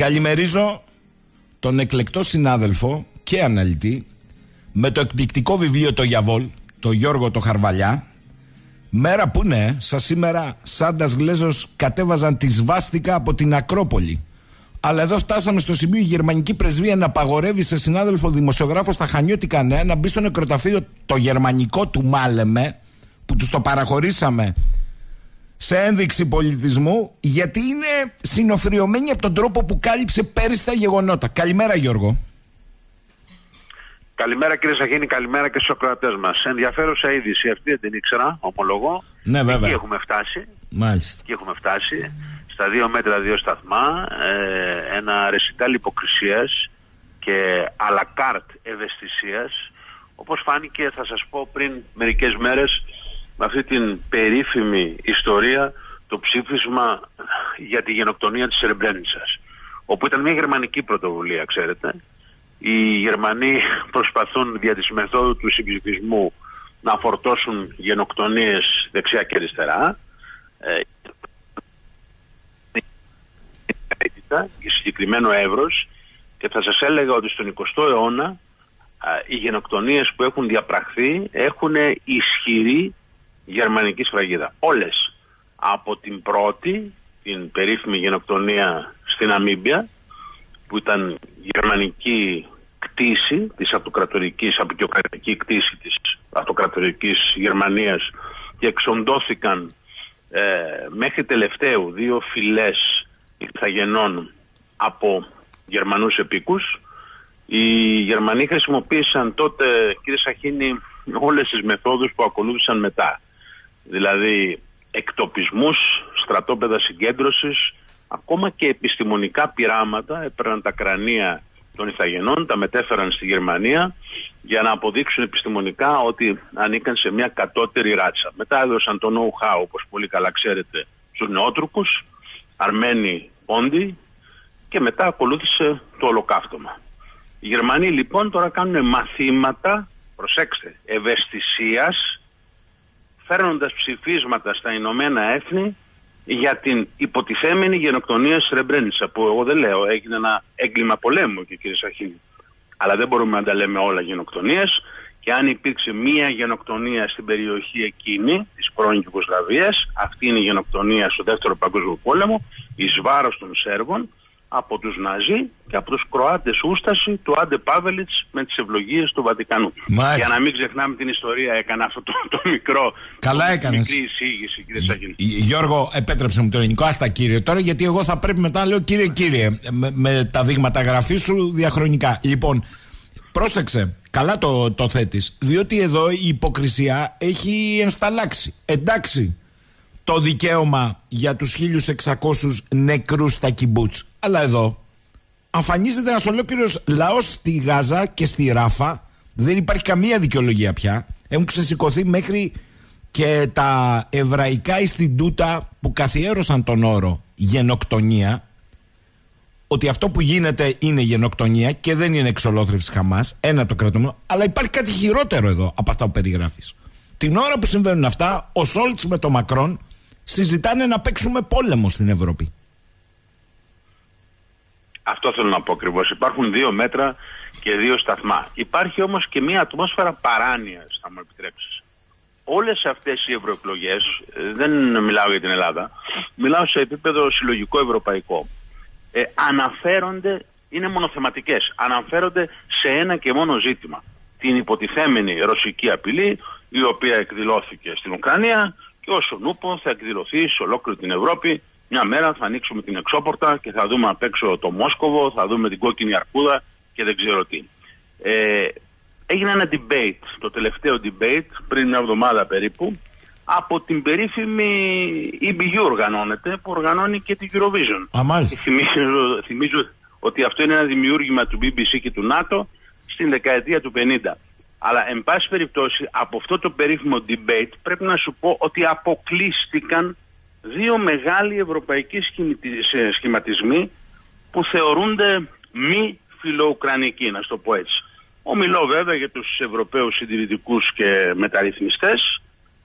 Καλημερίζω τον εκλεκτό συνάδελφο και αναλυτή με το εκπληκτικό βιβλίο το Γιαβόλ, το Γιώργο το Χαρβαλιά. Μέρα που ναι, σα σήμερα Σάντας Γλέζος κατέβαζαν τη σβάστηκα από την Ακρόπολη. Αλλά εδώ φτάσαμε στο σημείο η γερμανική πρεσβεία να απαγορεύει σε συνάδελφο δημοσιογράφο στα Χανιώτικα Νέα να μπει στο νεκροταφείο το γερμανικό του Μάλεμε, που τους το παραχωρήσαμε σε ένδειξη πολιτισμού, γιατί είναι συνοφριωμένη από τον τρόπο που κάλυψε πέρυσι τα γεγονότα. Καλημέρα, Γιώργο. Καλημέρα κύριε Σαχίνη, καλημέρα και στους ακροατές μας. Ενδιαφέρουσα είδηση αυτή, δεν την ήξερα, ομολογώ. Ναι, βέβαια. Εκεί έχουμε φτάσει. Μάλιστα. Εκεί έχουμε φτάσει. Στα δύο μέτρα, δύο σταθμά. Ε, ένα ρεσιτάλ υποκρισίας και αλακάρτ ευαισθησίας. Όπως φάνηκε, θα σας πω πριν μερικές μέρες, με αυτή την περίφημη ιστορία, το ψήφισμα για τη γενοκτονία της Ρεμπρένιτσας. Όπου ήταν μια γερμανική πρωτοβουλία, ξέρετε. Οι Γερμανοί προσπαθούν δια της μεθόδου του συγκριτισμού να φορτώσουν γενοκτονίες δεξιά και αριστερά. Ε, για συγκεκριμένο εύρος και θα σας έλεγα ότι στον 20ο αιώνα οι γενοκτονίες που έχουν διαπραχθεί έχουν ισχυρή γερμανική σφραγίδα. Όλες. Από την πρώτη, την περίφημη γενοκτονία στην Αμίμπια, που ήταν γερμανική κτήση της αυτοκρατορικής, απεικιοκρατική κτήση της αυτοκρατορικής Γερμανίας και εξοντώθηκαν ε, μέχρι τελευταίου δύο φυλές ηθαγενών από Γερμανούς επίκους. Οι Γερμανοί χρησιμοποίησαν τότε, κύριε Σαχίνη, όλες τις μεθόδους που ακολούθησαν μετά δηλαδή εκτοπισμούς, στρατόπεδα συγκέντρωσης, ακόμα και επιστημονικά πειράματα έπαιρναν τα κρανία των Ιθαγενών, τα μετέφεραν στη Γερμανία για να αποδείξουν επιστημονικά ότι ανήκαν σε μια κατώτερη ράτσα. Μετά έδωσαν το know-how, όπως πολύ καλά ξέρετε, στους Νεότουρκους, Αρμένιοι Πόντιοι και μετά ακολούθησε το ολοκαύτωμα. Οι Γερμανοί λοιπόν τώρα κάνουν μαθήματα, προσέξτε, ευαισθησίας φέρνοντας ψηφίσματα στα Ηνωμένα Έθνη για την υποτιθέμενη γενοκτονία Σρεμπρένιτσα που εγώ δεν λέω έγινε ένα έγκλημα πολέμου και κύριε Σαχίνη. Αλλά δεν μπορούμε να τα λέμε όλα γενοκτονίες και αν υπήρξε μία γενοκτονία στην περιοχή εκείνη της πρώην Ιουγκοσλαβίας αυτή είναι η γενοκτονία στο δεύτερο παγκόσμιο πόλεμο εις βάρος των Σέρβων από τους Ναζί και από τους Κροάτες ούσταση του Άντε Πάβελιτς με τις ευλογίες του Βατικανού. Μάλιστα. Για να μην ξεχνάμε την ιστορία έκανα αυτό το, το μικρό Καλά το, έκανες. μικρή εισήγηση κύριε Σαγίνη. Γιώργο, επέτρεψε μου το ελληνικό. Άστα κύριε τώρα, γιατί εγώ θα πρέπει μετά να λέω κύριε, κύριε, με, με τα δείγματα γραφή σου διαχρονικά. Λοιπόν, πρόσεξε, καλά το, το θέτεις, διότι εδώ η υποκρισία έχει ενσταλλάξει. Εντάξει, το δικαίωμα για τους 1600 νεκρούς στα κυμπούτς. Αλλά εδώ αμφανίζεται ένας ολόκληρος λαός στη Γάζα και στη Ράφα. Δεν υπάρχει καμία δικαιολογία πια. Έχουν ξεσηκωθεί μέχρι και τα εβραϊκά Ινστιτούτα που καθιέρωσαν τον όρο γενοκτονία ότι αυτό που γίνεται είναι γενοκτονία και δεν είναι εξολόθρευσης Χαμάς, ένα το κρατούμενο, αλλά υπάρχει κάτι χειρότερο εδώ από αυτά που περιγράφεις. Την ώρα που συμβαίνουν αυτά, ο Σόλτς με το Μακρόν συζητάνε να παίξουμε πόλεμο στην Ευρώπη. Αυτό θέλω να πω ακριβώς. Υπάρχουν δύο μέτρα και δύο σταθμά. Υπάρχει όμως και μια ατμόσφαιρα παράνοιας, θα μου επιτρέψεις. Όλες αυτές οι ευρωεκλογές, ε, δεν μιλάω για την Ελλάδα, μιλάω σε επίπεδο συλλογικό ευρωπαϊκό. Ε, αναφέρονται, είναι μονοθεματικές. Αναφέρονται σε ένα και μόνο ζήτημα. Την υποτιθέμενη ρωσική απειλή, η οποία εκδηλώθηκε στην Ουκρανία και όσο νούπο θα εκδηλωθεί σε ολόκληρη την Ευρώπη μια μέρα θα ανοίξουμε την εξώπορτα και θα δούμε απ' έξω το Μόσκοβο, θα δούμε την κόκκινη αρκούδα και δεν ξέρω τι. Ε, έγινε ένα debate, το τελευταίο debate, πριν μια εβδομάδα περίπου, από την περίφημη EBU οργανώνεται, που οργανώνει και την Eurovision. Α, μάλιστα. Και θυμίζω, θυμίζω ότι αυτό είναι ένα δημιούργημα του BBC και του ΝΑΤΟ στην δεκαετία του 50. Αλλά, εν πάση περιπτώσει, από αυτό το περίφημο debate πρέπει να σου πω ότι αποκλείστηκαν δύο μεγάλοι ευρωπαϊκοί σχηματισμοί που θεωρούνται μη φιλοουκρανικοί, να το πω έτσι. Ομιλώ βέβαια για τους Ευρωπαίους συντηρητικούς και μεταρρυθμιστές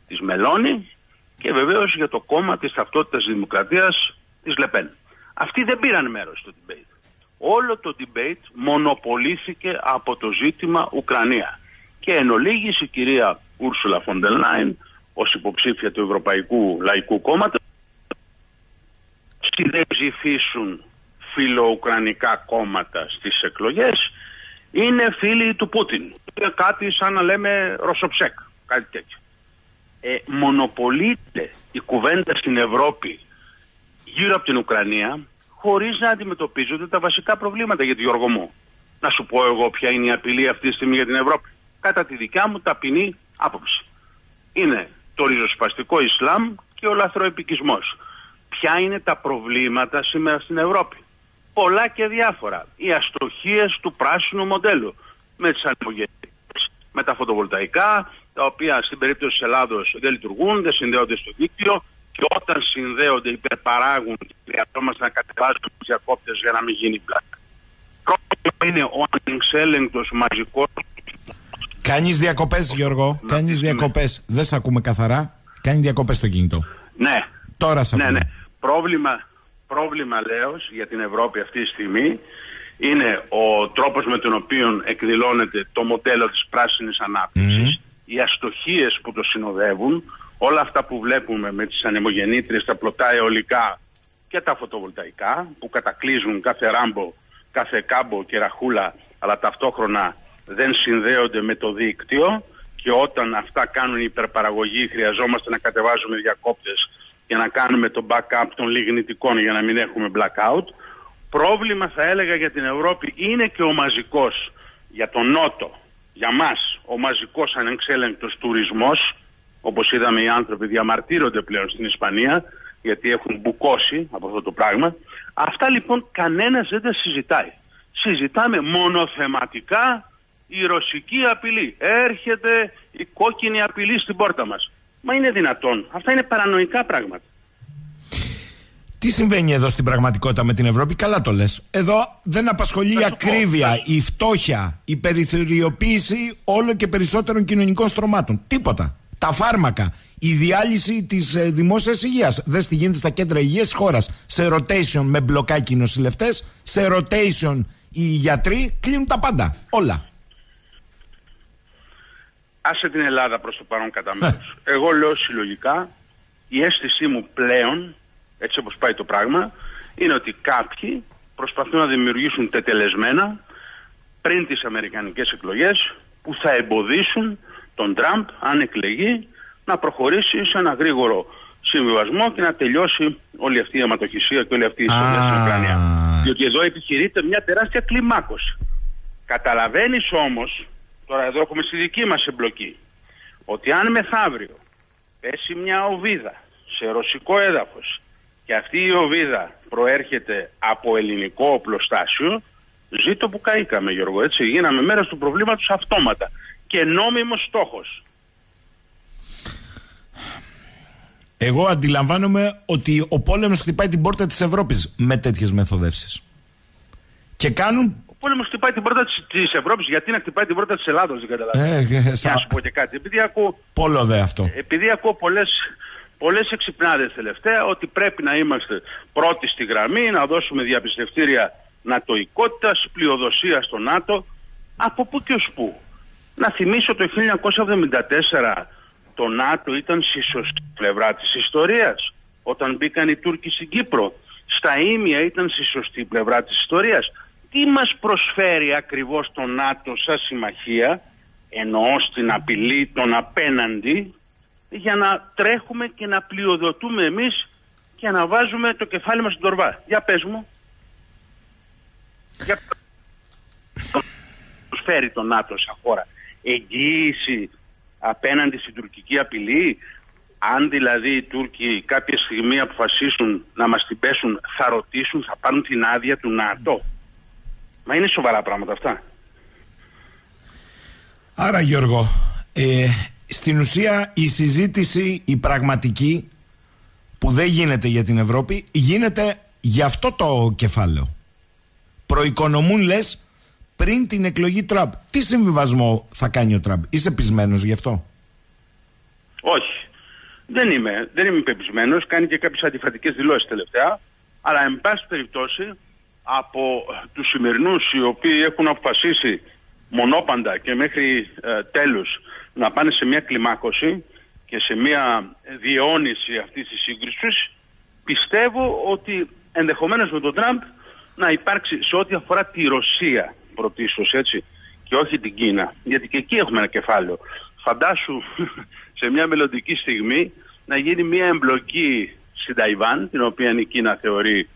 της Μελώνη και βεβαίως για το κόμμα της ταυτότητας δημοκρατίας της Λεπέν. Αυτοί δεν πήραν μέρος στο debate. όλο το debate μονοπωλήθηκε από το ζήτημα Ουκρανία. Και εν ολίγοις η κυρία Ούρσουλα Φον ντερ Λάιεν ως υποψήφια του Ευρωπαϊκού Λαϊκού Κόμματος δεν ψηφίσουν φιλοουκρανικά κόμματα στις εκλογές είναι φίλοι του Πούτιν. Είναι κάτι σαν να λέμε Ρωσοψέκ, κάτι τέτοιο. Ε, μονοπολείται η κουβέντα στην Ευρώπη γύρω από την Ουκρανία χωρίς να αντιμετωπίζονται τα βασικά προβλήματα για τη Γιώργο μου. Να σου πω εγώ ποια είναι η απειλή αυτή τη στιγμή για την Ευρώπη. Κατά τη δικιά μου ταπεινή άποψη. Είναι το ριζοσπαστικό Ισλάμ και ο λαθροεπικισμός. Ποια είναι τα προβλήματα σήμερα στην Ευρώπη πολλά και διάφορα. Οι αστοχίες του πράσινου μοντέλου με τις ανεμογεννήτες, με τα φωτοβολταϊκά, τα οποία στην περίπτωση της Ελλάδος δεν λειτουργούν, δεν συνδέονται στο δίκτυο και όταν συνδέονται υπερπαράγουν χρειαζόμαστε να κατεβάζουμε τους διακόπτες για να μην γίνει πλάκα. Πρώτο είναι ο ανεξέλεγκτος μαζικός Κάνεις διακοπές Γιώργο, κάνεις διακοπές. Δεν σε ακούμε καθαρά. Κάνει διακοπές στο κινητό. Ναι. Τώρα σε ναι, ακούμε. Ναι. Πρόβλημα, πρόβλημα λέως για την Ευρώπη αυτή τη στιγμή είναι ο τρόπος με τον οποίο εκδηλώνεται το μοντέλο της πράσινης ανάπτυξης, οι αστοχίες που το συνοδεύουν, όλα αυτά που βλέπουμε με τις ανεμογεννήτριες, τα πλωτά αιωλικά και τα φωτοβολταϊκά που κατακλείζουν κάθε ράμπο, κάθε κάμπο και ραχούλα αλλά ταυτόχρονα δεν συνδέονται με το δίκτυο και όταν αυτά κάνουν υπερπαραγωγή χρειαζόμαστε να κατεβάζουμε διακόπτες για να κάνουμε το backup των λιγνητικών για να μην έχουμε blackout. Πρόβλημα θα έλεγα για την Ευρώπη είναι και ο μαζικός για τον Νότο, για μας ο μαζικός ανεξέλεγκτος τουρισμός όπως είδαμε οι άνθρωποι διαμαρτύρονται πλέον στην Ισπανία γιατί έχουν μπουκώσει από αυτό το πράγμα. Αυτά λοιπόν κανένας δεν τα συζητάει. Συζητάμε μονοθεματικά η ρωσική απειλή. Έρχεται η κόκκινη απειλή στην πόρτα μας. Μα είναι δυνατόν. Αυτά είναι παρανοϊκά πράγματα. Τι συμβαίνει εδώ στην πραγματικότητα με την Ευρώπη, καλά το λες. Εδώ δεν απασχολεί η ακρίβεια, η φτώχεια, η περιθωριοποίηση όλο και περισσότερων κοινωνικών στρωμάτων. Τίποτα. Τα φάρμακα, η διάλυση της ε, δημόσιας υγείας. Δεν τι γίνεται στα κέντρα υγείας της χώρας. Σε rotation με μπλοκάκι οι νοσηλευτές, σε rotation οι γιατροί, κλείνουν τα πάντα. Όλα άσε την Ελλάδα προς το παρόν κατά ε. μέρος. Εγώ λέω συλλογικά, η αίσθησή μου πλέον, έτσι όπως πάει το πράγμα, είναι ότι κάποιοι προσπαθούν να δημιουργήσουν τετελεσμένα πριν τις αμερικανικές εκλογές που θα εμποδίσουν τον Τραμπ, αν εκλεγεί, να προχωρήσει σε ένα γρήγορο συμβιβασμό και να τελειώσει όλη αυτή η αιματοχυσία και όλη αυτή η ιστορία στην Ουκρανία. Διότι εδώ επιχειρείται μια τεράστια κλιμάκωση. Καταλαβαίνεις όμως Τώρα εδώ έχουμε στη δική μας εμπλοκή ότι αν μεθαύριο πέσει μια οβίδα σε ρωσικό έδαφος και αυτή η οβίδα προέρχεται από ελληνικό οπλοστάσιο ζήτω που καήκαμε Γιώργο έτσι. Γίναμε μέρος του προβλήματος αυτόματα και νόμιμος στόχος. Εγώ αντιλαμβάνομαι ότι ο πόλεμος χτυπάει την πόρτα της Ευρώπης με τέτοιες μεθοδεύσεις. Και κάνουν πόλεμος χτυπάει την πόρτα τη Ευρώπης, γιατί να χτυπάει την πόρτα της Ελλάδος, δεν καταλαβαίνω. Ε, ε, σα... Να σου πω και κάτι. Επειδή ακούω, Πόλο δε αυτό. Επειδή ακούω πολλέ πολλές εξυπνάδες τελευταία ότι πρέπει να είμαστε πρώτοι στη γραμμή, να δώσουμε διαπιστευτήρια νατοικότητας, πλειοδοσίας στο ΝΑΤΟ. Από πού και ως πού. Να θυμίσω το 1974 το ΝΑΤΟ ήταν στη σωστή πλευρά της ιστορίας. Όταν μπήκαν οι Τούρκοι στην Κύπρο. Στα Ήμια ήταν στη σωστή πλευρά της ιστορίας τι μας προσφέρει ακριβώς το ΝΑΤΟ σαν συμμαχία, εννοώ στην απειλή των απέναντι, για να τρέχουμε και να πλειοδοτούμε εμείς και να βάζουμε το κεφάλι μας στην τορβά. Για πες μου. Για προσφέρει το ΝΑΤΟ σαν χώρα. Εγγύηση απέναντι στην τουρκική απειλή, αν δηλαδή οι Τούρκοι κάποια στιγμή αποφασίσουν να μας την πέσουν, θα ρωτήσουν, θα πάρουν την άδεια του ΝΑΤΟ. Μα είναι σοβαρά πράγματα αυτά. Άρα Γιώργο, ε, στην ουσία η συζήτηση, η πραγματική που δεν γίνεται για την Ευρώπη, γίνεται για αυτό το κεφάλαιο. Προοικονομούν λες πριν την εκλογή Τραμπ. Τι συμβιβασμό θα κάνει ο Τραμπ, είσαι πεισμένος γι' αυτό; Όχι. Δεν είμαι, δεν είμαι πεπισμένος, κάνει και κάποιες αντιφατικές δηλώσεις τελευταία, αλλά εν πάση περιπτώσει από τους σημερινούς οι οποίοι έχουν αποφασίσει μονόπαντα και μέχρι ε, τέλους να πάνε σε μια κλιμάκωση και σε μια διαιώνιση αυτής της σύγκρισης πιστεύω ότι ενδεχομένως με τον Τραμπ να υπάρξει σε ό,τι αφορά τη Ρωσία πρωτίστως έτσι και όχι την Κίνα. Γιατί και εκεί έχουμε ένα κεφάλαιο. Φαντάσου σε μια μελλοντική στιγμή να γίνει μια εμπλοκή στην Ταϊβάν την οποία η Κίνα θεωρεί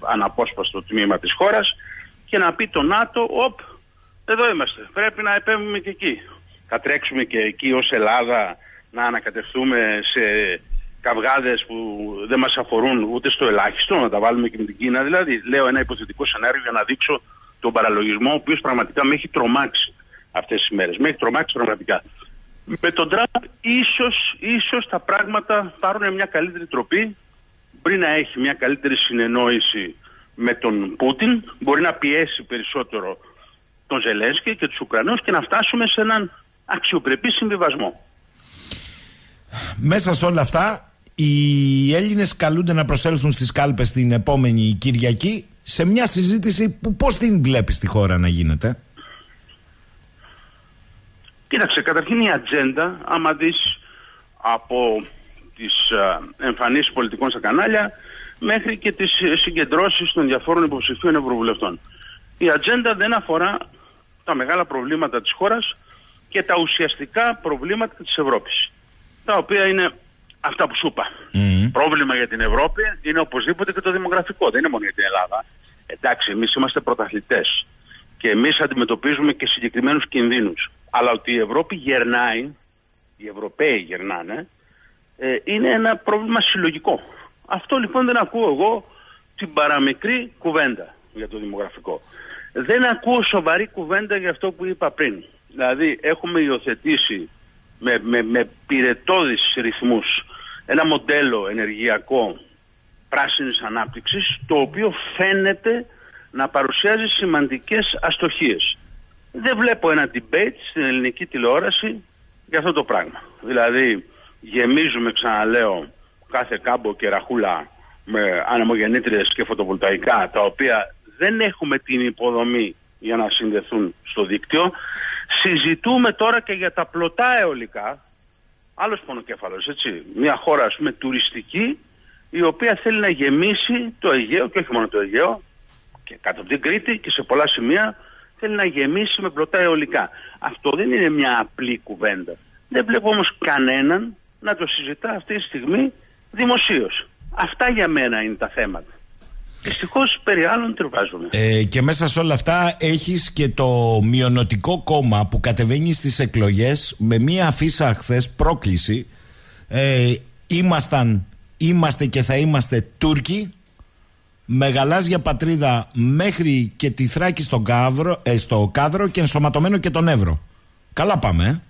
αναπόσπαστο τμήμα της χώρας και να πει το ΝΑΤΟ οπ εδώ είμαστε πρέπει να επέμβουμε και εκεί θα τρέξουμε και εκεί ως Ελλάδα να ανακατευτούμε σε καυγάδες που δεν μας αφορούν ούτε στο ελάχιστο, να τα βάλουμε και με την Κίνα. Δηλαδή, λέω ένα υποθετικό σενάριο για να δείξω τον παραλογισμό, ο οποίος πραγματικά με έχει τρομάξει αυτές τις μέρες. Με έχει τρομάξει πραγματικά. Με τον Τραμπ ίσως, ίσως τα πράγματα πάρουν μια καλύτερη τροπή, μπορεί να έχει μια καλύτερη συνεννόηση με τον Πούτιν, μπορεί να πιέσει περισσότερο τον Ζελένσκι και τους Ουκρανούς και να φτάσουμε σε έναν αξιοπρεπή συμβιβασμό. Μέσα σε όλα αυτά, οι Έλληνες καλούνται να προσέλθουν στις κάλπες την επόμενη Κυριακή σε μια συζήτηση που πώς την βλέπεις στη χώρα να γίνεται; Κοίταξε, καταρχήν η ατζέντα, άμα δεις από τις εμφανίσεις πολιτικών στα κανάλια μέχρι και τις συγκεντρώσεις των διαφόρων υποψηφίων ευρωβουλευτών. Η ατζέντα δεν αφορά τα μεγάλα προβλήματα της χώρας και τα ουσιαστικά προβλήματα της Ευρώπης τα οποία είναι αυτά που σου είπα. Πρόβλημα για την Ευρώπη είναι οπωσδήποτε και το δημογραφικό. Δεν είναι μόνο για την Ελλάδα. Εντάξει, εμείς είμαστε πρωταθλητές και εμείς αντιμετωπίζουμε και συγκεκριμένους κινδύνους. Αλλά ότι η Ευρώπη γερνάει, οι Ευρωπαίοι γερνάνε, ε, είναι ένα πρόβλημα συλλογικό. Αυτό λοιπόν δεν ακούω εγώ την παραμικρή κουβέντα για το δημογραφικό. Δεν ακούω σοβαρή κουβέντα για αυτό που είπα πριν. Δηλαδή έχουμε υιοθετήσει με, με, με πυρετώδεις ρυθμούς ένα μοντέλο ενεργειακό πράσινης ανάπτυξης το οποίο φαίνεται να παρουσιάζει σημαντικές αστοχίες. Δεν βλέπω ένα debate στην ελληνική τηλεόραση για αυτό το πράγμα. Δηλαδή γεμίζουμε ξαναλέω κάθε κάμπο και ραχούλα με ανεμογεννήτριες και φωτοβολταϊκά τα οποία δεν έχουμε την υποδομή για να συνδεθούν στο δίκτυο Συζητούμε τώρα και για τα πλωτά αιωλικά, άλλος πονοκέφαλος, έτσι. Μια χώρα, ας πούμε, τουριστική, η οποία θέλει να γεμίσει το Αιγαίο και όχι μόνο το Αιγαίο, και κάτω από την Κρήτη και σε πολλά σημεία θέλει να γεμίσει με πλωτά αιωλικά. Αυτό δεν είναι μια απλή κουβέντα. Δεν βλέπω όμως κανέναν να το συζητά αυτή τη στιγμή δημοσίως. Αυτά για μένα είναι τα θέματα. Δυστυχώς περί άλλων τριβάζουμε. Ε, και μέσα σε όλα αυτά έχεις και το μειονοτικό κόμμα που κατεβαίνει στις εκλογές με μία αφίσα χθες πρόκληση. Ε, ήμασταν, είμαστε και θα είμαστε Τούρκοι με γαλάζια πατρίδα μέχρι και τη Θράκη στο, κάβρο, ε, στο κάδρο και ενσωματωμένο και τον Εύρο. Καλά πάμε, ε.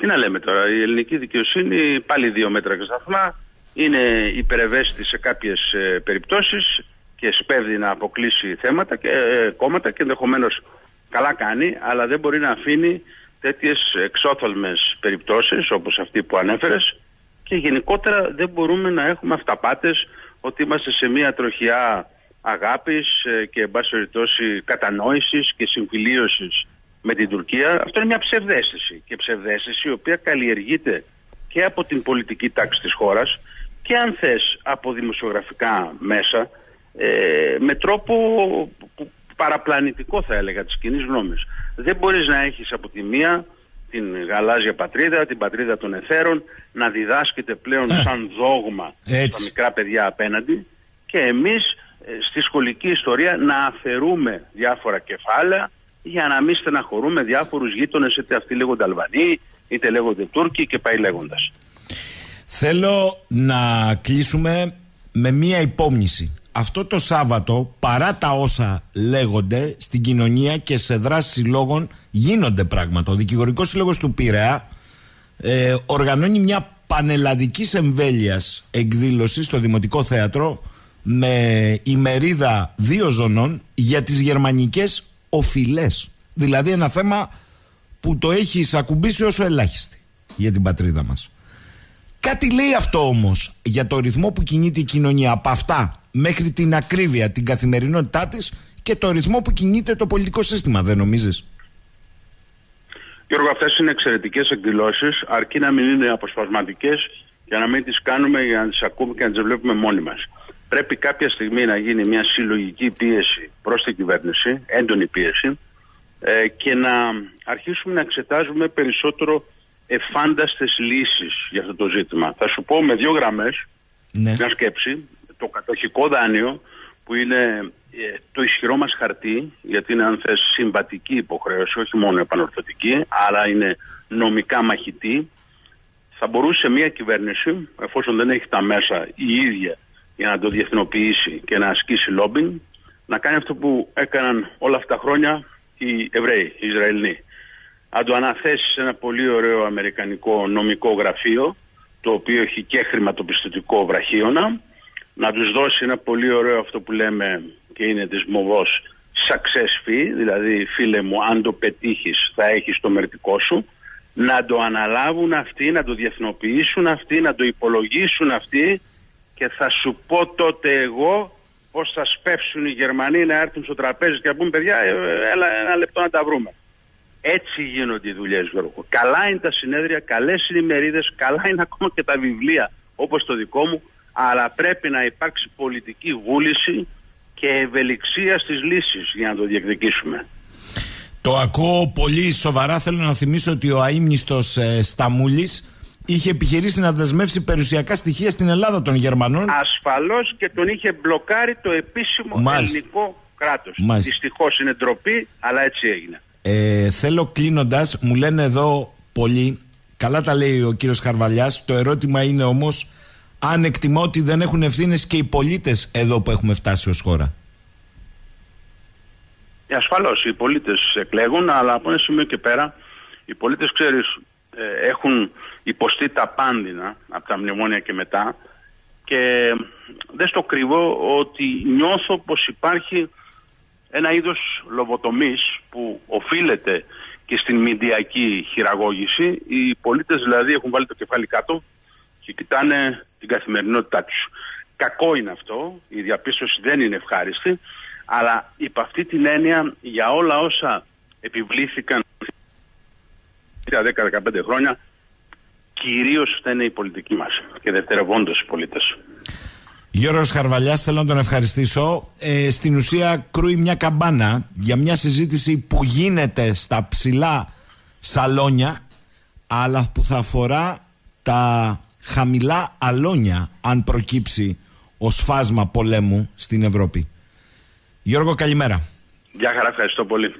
Τι να λέμε τώρα, η ελληνική δικαιοσύνη πάλι δύο μέτρα και σταθμά είναι υπερευαίσθητη σε κάποιες ε, περιπτώσεις και σπέβδει να αποκλείσει θέματα και ε, κόμματα και ενδεχομένως καλά κάνει, αλλά δεν μπορεί να αφήνει τέτοιες εξόθαλμες περιπτώσεις όπως αυτή που ανέφερες και γενικότερα δεν μπορούμε να έχουμε αυταπάτες ότι είμαστε σε μια τροχιά αγάπης ε, και εν πάση περιπτώσει κατανόησης και συμφιλίωσης με την Τουρκία. Αυτό είναι μια ψευδέστηση και ψευδέστηση η οποία καλλιεργείται και από την πολιτική τάξη της χώρας και αν θες από δημοσιογραφικά μέσα ε, με τρόπο παραπλανητικό θα έλεγα της κοινής γνώμης. Δεν μπορείς να έχεις από τη μία την γαλάζια πατρίδα, την πατρίδα των εθέρων να διδάσκεται πλέον σαν δόγμα στα μικρά παιδιά απέναντι και εμείς ε, στη σχολική ιστορία να αφαιρούμε διάφορα κεφάλαια για να μην στεναχωρούμε διάφορους γείτονες είτε αυτοί λέγονται Αλβανοί είτε λέγονται Τούρκοι και πάει λέγοντας. Θέλω να κλείσουμε με μία υπόμνηση. Αυτό το Σάββατο, παρά τα όσα λέγονται στην κοινωνία και σε δράσεις συλλόγων, γίνονται πράγματα. Ο Δικηγορικός Σύλλογος του Πειραιά ε, οργανώνει μια πανελλαδικής εμβέλειας εκδήλωση στο Δημοτικό Θέατρο με ημερίδα δύο ζωνών για τις γερμανικές οφειλές. Δηλαδή ένα θέμα που το έχει ακουμπήσει όσο ελάχιστη για την πατρίδα μας. Κάτι λέει αυτό όμως για το ρυθμό που κινείται η κοινωνία από αυτά μέχρι την ακρίβεια, την καθημερινότητά της και το ρυθμό που κινείται το πολιτικό σύστημα, δεν νομίζεις; Γιώργο, αυτές είναι εξαιρετικές εκδηλώσεις, αρκεί να μην είναι αποσπασματικές για να μην τις κάνουμε, για να τις ακούμε και να τις βλέπουμε μόνοι μας. Πρέπει κάποια στιγμή να γίνει μια συλλογική πίεση προς την κυβέρνηση, έντονη πίεση, ε, και να αρχίσουμε να εξετάζουμε περισσότερο εφάνταστες λύσεις για αυτό το ζήτημα. Θα σου πω με δύο γραμμές, ναι. μια σκέψη, το κατοχικό δάνειο που είναι ε, το ισχυρό μας χαρτί, γιατί είναι αν θες συμβατική υποχρέωση, όχι μόνο επανορθωτική, αλλά είναι νομικά μαχητή, θα μπορούσε μια κυβέρνηση, εφόσον δεν έχει τα μέσα η ίδια για να το διεθνοποιήσει και να ασκήσει λόμπινγκ, να κάνει αυτό που έκαναν όλα αυτά τα χρόνια οι Εβραίοι, οι Ισραηλοί. Να το αναθέσεις σε ένα πολύ ωραίο αμερικανικό νομικό γραφείο, το οποίο έχει και χρηματοπιστωτικό βραχίωνα, να τους δώσει ένα πολύ ωραίο αυτό που λέμε και είναι της μοβός success fee, δηλαδή φίλε μου αν το πετύχεις θα έχεις το μερτικό σου, να το αναλάβουν αυτοί, να το διεθνοποιήσουν αυτοί, να το υπολογίσουν αυτοί και θα σου πω τότε εγώ πώς θα σπεύσουν οι Γερμανοί να έρθουν στο τραπέζι και να πούν παιδιά ε, έλα ένα λεπτό να τα βρούμε. Έτσι γίνονται οι δουλειές, Γιώργο. Καλά είναι τα συνέδρια, καλές είναι οι μερίδες, καλά είναι ακόμα και τα βιβλία όπως το δικό μου, αλλά πρέπει να υπάρξει πολιτική βούληση και ευελιξία στις λύσεις για να το διεκδικήσουμε. Το ακούω πολύ σοβαρά. Θέλω να θυμίσω ότι ο αείμνηστος ε, Σταμούλης είχε επιχειρήσει να δεσμεύσει περιουσιακά στοιχεία στην Ελλάδα των Γερμανών. Ασφαλώς και τον είχε μπλοκάρει το επίσημο ελληνικό κράτος. Δυστυχώς είναι ντροπή, αλλά έτσι έγινε. Ε, θέλω κλείνοντας, μου λένε εδώ πολλοί, καλά τα λέει ο κύριος Χαρβαλιάς, το ερώτημα είναι όμως αν εκτιμώ ότι δεν έχουν ευθύνες και οι πολίτες εδώ που έχουμε φτάσει ως χώρα. Ε, Ασφαλώς, οι πολίτες εκλέγουν, αλλά από ένα σημείο και πέρα, οι πολίτες, ξέρεις, ε, έχουν υποστεί τα πάνδυνα από τα μνημόνια και μετά και δεν στο κρύβω ότι νιώθω πως υπάρχει ένα είδος λοβοτομής που οφείλεται και στην μηντιακή χειραγώγηση. Οι πολίτες δηλαδή έχουν βάλει το κεφάλι κάτω και κοιτάνε την καθημερινότητά τους. Κακό είναι αυτό, η διαπίστωση δεν είναι ευχάριστη, αλλά υπ' αυτή την έννοια για όλα όσα επιβλήθηκαν τα 10-15 χρόνια κυρίως φταίνε η πολιτική μας και δευτερευόντως οι πολίτες. Γιώργος Χαρβαλιάς, θέλω να τον ευχαριστήσω. Ε, στην ουσία, κρούει μια καμπάνα για μια συζήτηση που γίνεται στα ψηλά σαλόνια, αλλά που θα αφορά τα χαμηλά αλόνια αν προκύψει ο σφάσμα πολέμου στην Ευρώπη. Γιώργο, καλημέρα. Γεια χαρά, ευχαριστώ πολύ.